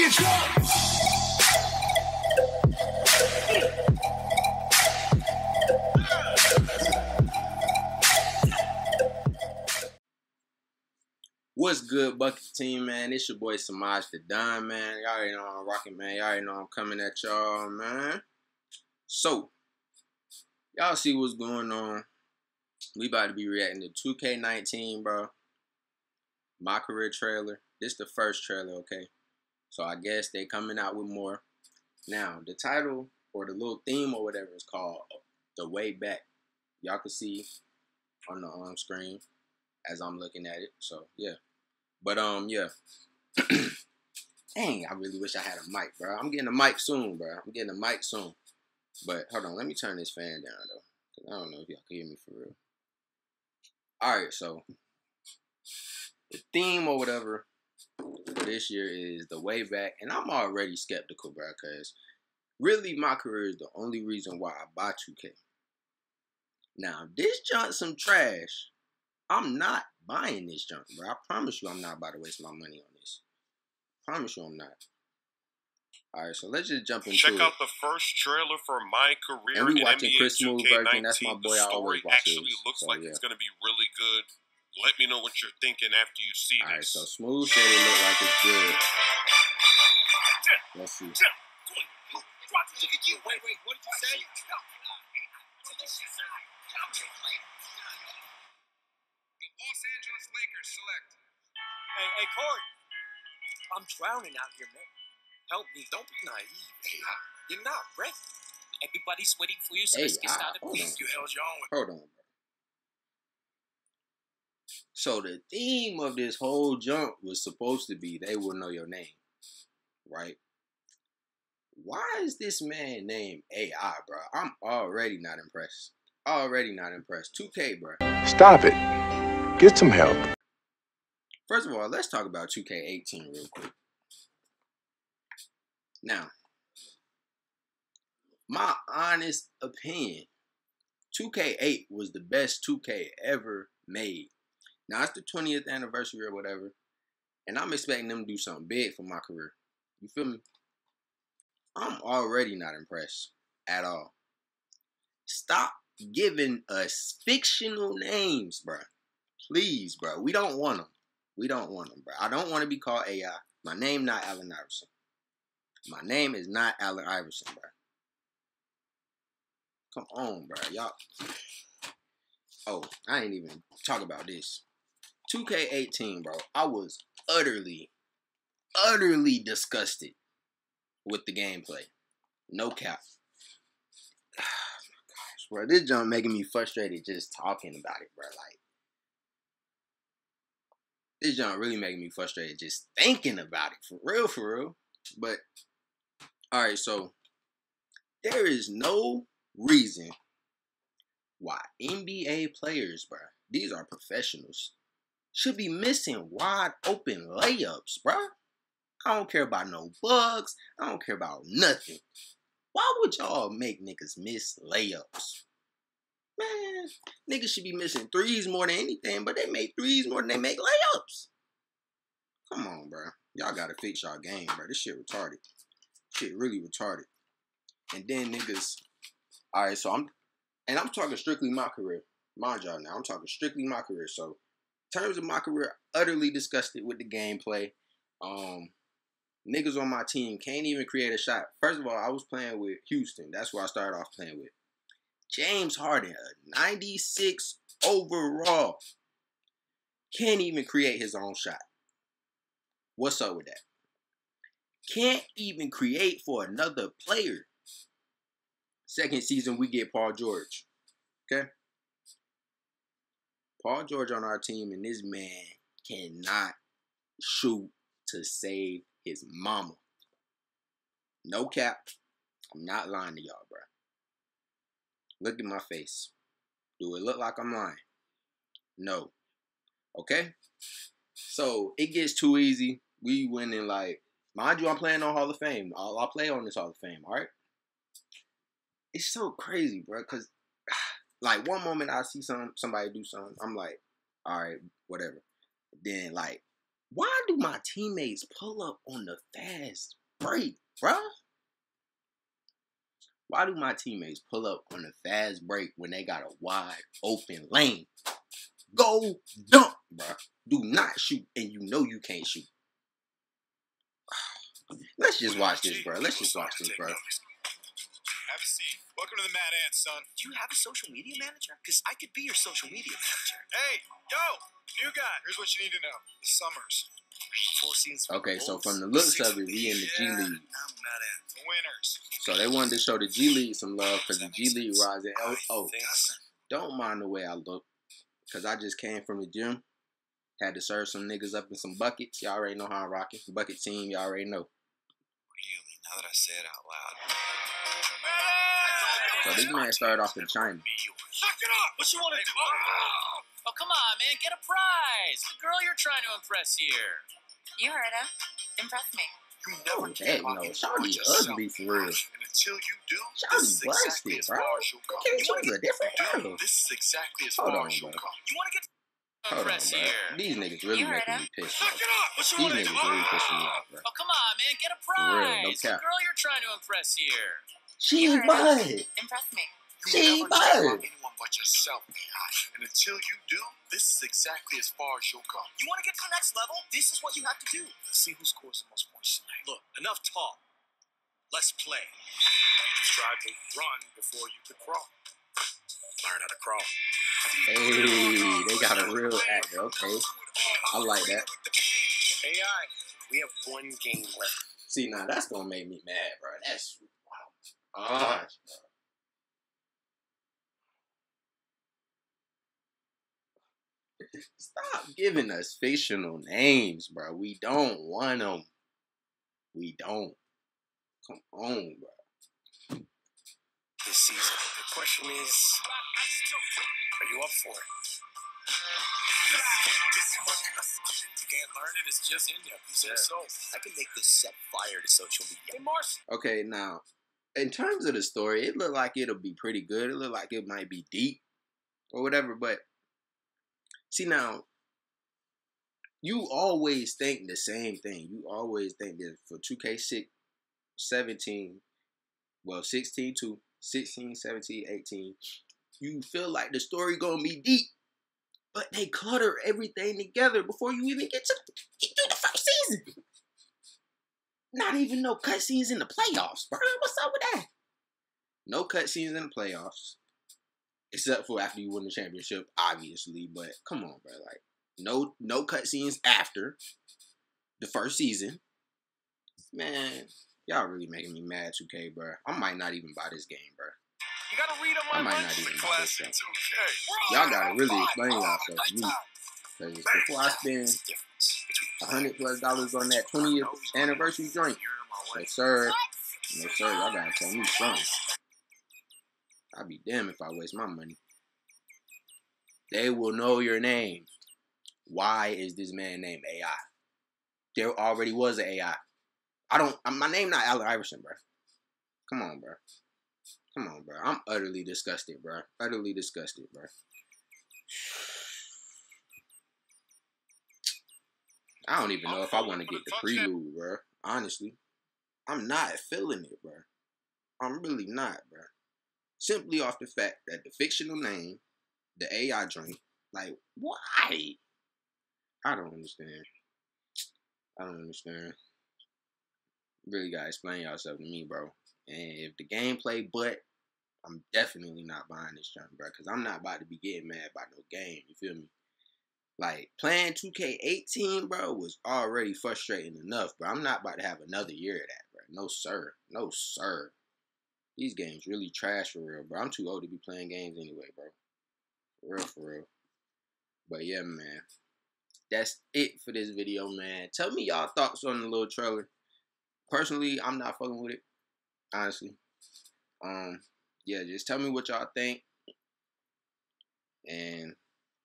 What's good, Bucket Team, man? It's your boy Semaj the Don, man. Y'all already know I'm rocking, man. Y'all already know I'm coming at y'all, man. So, y'all see what's going on. We about to be reacting to 2K19, bro. My career trailer. This the first trailer, okay? So I guess they coming out with more. Now, the title or the little theme or whatever is called The Way Back. Y'all can see on the um, screen as I'm looking at it. So, yeah. But um, yeah. Dang, I really wish I had a mic, bro. I'm getting a mic soon, bro. I'm getting a mic soon. But hold on, let me turn this fan down though. I don't know if y'all can hear me for real. Alright, so the theme or whatever this year is the way back, and I'm already skeptical, bro, because really my career is the only reason why I bought 2K. Now, this junk some trash. I'm not buying this junk, bro. I promise you I'm not about to waste my money on this. I promise you I'm not. Alright, so let's just jump into Check it. out the first trailer for My Career And we in watching NBA Chris Smoove 2K19. version. That's my boy. The I always watch actually his. looks So, like yeah. it's going to be really good. Let me know what you're thinking after you see Alright, this. so Smoove said it looked like it's good. Let's see. Wait, wait, what did you say? The Los Angeles Lakers select Hey, hey, Corey. I'm drowning out here, man. Help me. Don't be naive. Hey, you're not ready. Everybody's waiting for you, so Hey, let's get ah, started. hold on. you held your own Hold on, bro. So the theme of this whole jump was supposed to be they will know your name, right? Why is this man named AI, bro? I'm already not impressed. Already not impressed. 2K, bro. Stop it. Get some help. First of all, let's talk about 2K18 real quick. Now, my honest opinion, 2K8 was the best 2K ever made. Now it's the 20th anniversary or whatever, and I'm expecting them to do something big for my career. You feel me? I'm already not impressed at all. Stop giving us fictional names, bro. Please, bro. We don't want them. We don't want them, bro. I don't want to be called AI. My name not Allen Iverson. My name is not Allen Iverson, bro. Come on, bro. Y'all. Oh, I ain't even talk about this. 2K18, bro. I was utterly, utterly disgusted with the gameplay. No cap. My gosh, bro, this jump making me frustrated just talking about it, bro. Like, this jump really making me frustrated just thinking about it. For real, for real. But, alright, so, there is no reason why NBA players, bro, these are professionals, should be missing wide open layups, bro. I don't care about no bugs. I don't care about nothing. Why would y'all make niggas miss layups? Man, niggas should be missing threes more than anything, but they make threes more than they make layups. Come on, bro. Y'all gotta fix y'all game, bro. This shit retarded. Shit really retarded. And then niggas. Alright, so I'm and I'm talking strictly my career. Mind y'all now, I'm talking strictly my career. So terms of my career, utterly disgusted with the gameplay. Um niggas on my team can't even create a shot. First of all, I was playing with Houston. That's where I started off playing with. James Harden, a 96 overall, can't even create his own shot. What's up with that? Can't even create for another player. Second season, we get Paul George. Okay? Paul George on our team, and this man cannot shoot to save his mama. No cap. I'm not lying to y'all, bro. Look at my face. Do it look like I'm lying? No. Okay? So it gets too easy. We winning like, mind you, I'm playing on Hall of Fame. I'll, I'll play on this Hall of Fame, all right? It's so crazy, bro, because like one moment I see some somebody do something, I'm like, all right, whatever. Then like why do my teammates pull up on the fast break, bruh? Why do my teammates pull up on the fast break when they got a wide open lane? Go dunk, bruh. Do not shoot, and you know you can't shoot. Let's just watch this, bro. Let's just watch this, bro. Have a seat. Welcome to the Mad Ants, son. Do you have a social media manager? Because I could be your social media manager. Hey, yo, new guy. Here's what you need to know. The Summers, Four seasons. Okay, so from the looks Six of it, we in the G League. I'm not in. winners. So they wanted to show the G League some love because the G League rising. Oh, oh, don't mind the way I look, because I just came from the gym. Had to serve some niggas up in some buckets. Y'all already know how I'm rocking. Bucket team, y'all already know. Really? Now that I say it out loud. So this man started off in China. Knock it off! What you want to do? Oh, come on, man. Get a prize. The girl you're trying to impress here. You heard him. Impress me. You Oh, never heck care about no. Shawty ugly for real. And until you do, Shawty this is exactly busted, bro. far as you'll go. Okay, You wanna a different girl. This is exactly as Hold far on, as you'll bro. go. You want to get Hold on, bro. here. These niggas really You heard making him. me pissed Knock off. it off! What you These want to do? niggas really pissing me off, bro. Oh, come on, man. Get a For real, no cap. the girl you're trying to impress here. She You bud. Impress me. You She about bud. anyone but yourself, AI. And until you do, this is exactly as far as you'll go. You want to get to the next level? This is what you have to do. Let's see who scores the most points tonight. Look, enough talk. Let's play. You just tried to run before you could crawl. Learn how to crawl. Hey, they got a real actor. Okay, I like that. AI, we have one game left. See, now that's gonna make me mad, bro. That's wow. Stop giving us fictional names, bro. We don't want them. We don't. Come on, bro. this season. The question is, are you up for it? You can't learn it, it's just in you. Piece of the soul. I can make this set fire to social media. Hey, Marcy. Okay, now, in terms of the story, it looked like it'll be pretty good. It looked like it might be deep or whatever, but see now, you always think the same thing. You always think that for 2K6, 17, well, 16 to 16, 17, 18, you feel like the story gonna be deep. But they clutter everything together before you even get to get through the first season. Not even no cutscenes in the playoffs, bro. What's up with that? No cutscenes in the playoffs. Except for after you win the championship, obviously. But come on, bro. Like, no no cutscenes after the first season. Man, y'all really making me mad, 2K, bro. I might not even buy this game, bro. You gotta read them lines. I might not even buy this game. Y'all gotta really explain yourself to me. Because before I spend Hundred plus dollars on that 20th anniversary my no sir, no sir, y'all gotta tell me something. I'd be damned if I waste my money. They will know your name. Why is this man named AI? There already was an AI. I don't. My name not Allen Iverson, bro. Come on, bro. Come on, bro. I'm utterly disgusted, bro. Utterly disgusted, bro. I don't even know if I want to get the prelude, bro. Honestly, I'm not feeling it, bro. I'm really not, bro. Simply off the fact that the fictional name, the AI joint, like, why? I don't understand. I don't understand. Really gotta explain yourself to me, bro. And if the gameplay, but I'm definitely not buying this junk, bro, because I'm not about to be getting mad about no game. You feel me? Like playing 2K18, bro, was already frustrating enough, bro. I'm not about to have another year of that, bro. No sir, no sir. These games really trash for real, bro. I'm too old to be playing games anyway, bro. For real, for real. But yeah, man. That's it for this video, man. Tell me y'all thoughts on the little trailer. Personally, I'm not fucking with it. Honestly. Um, yeah, just tell me what y'all think. And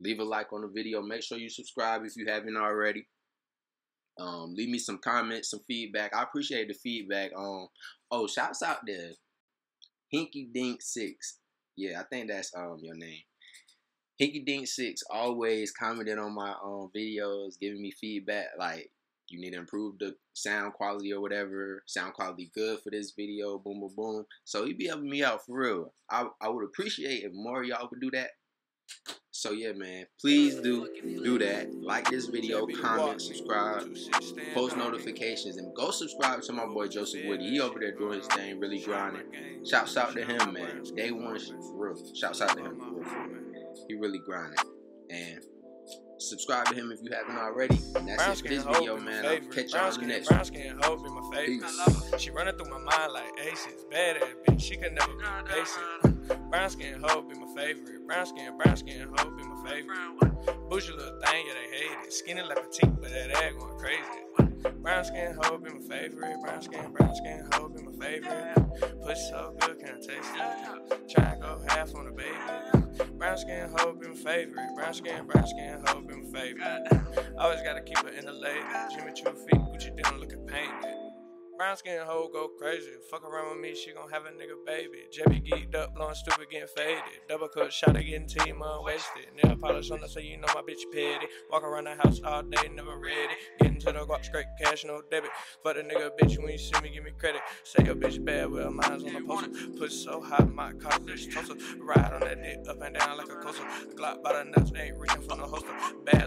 leave a like on the video. Make sure you subscribe if you haven't already. Um, leave me some comments, some feedback. I appreciate the feedback. Um, oh, shouts out there, Hinky Dink Six. Yeah, I think that's um your name. Hinky Dink Six always commented on my um videos, giving me feedback like you need to improve the sound quality or whatever. Sound quality good for this video. Boom, boom, boom. So he be helping me out for real. I I would appreciate if more y'all would do that. So yeah, man, please do do that. Like this video, comment, subscribe, post notifications, and go subscribe to my boy Joseph Woody. He over there doing his thing, really grinding. Shouts out to him, man. Day one for real. Shouts out to him for real. For real. He really grinding. And subscribe to him if you haven't already. And that's it for this video, man. I'll catch y'all on the next brown one. skin hoe be my favorite. Peace. She running through my mind like aces. Bad ass bitch, she could never be basic. Brown skin hoe be my favorite. Brown skin, brown skin hoe be my favorite. Bougie little thing, yeah, they hate it. Skinny like petite, but that ass going crazy. Brown skin hoe be my favorite. Brown skin, brown skin hoe be my favorite. Push so good, can't taste it. Try and go half on the baby. Brown skin hoe be my favorite. Brown skin, brown skin hoe be my favorite. Always gotta keep it in the lady. Jimmy Choo feet, Gucci down looking painted. Brown skin hoe go crazy. Fuck around with me, she gon' have a nigga baby. Jebby geeked up, blowing stupid, getting faded. Double cut shot, getting team unwasted. Nail polish on her, so you know my bitch petty. Walk around the house all day, never ready. Getting to the guap, straight cash, no debit. Fuck the nigga bitch when you see me, give me credit. Say your bitch bad, well, mine's on the poster. Push so hot, my car this toaster. Ride on that dick up and down like a coaster. Glock by the nuts, ain't reaching for no holster. Bad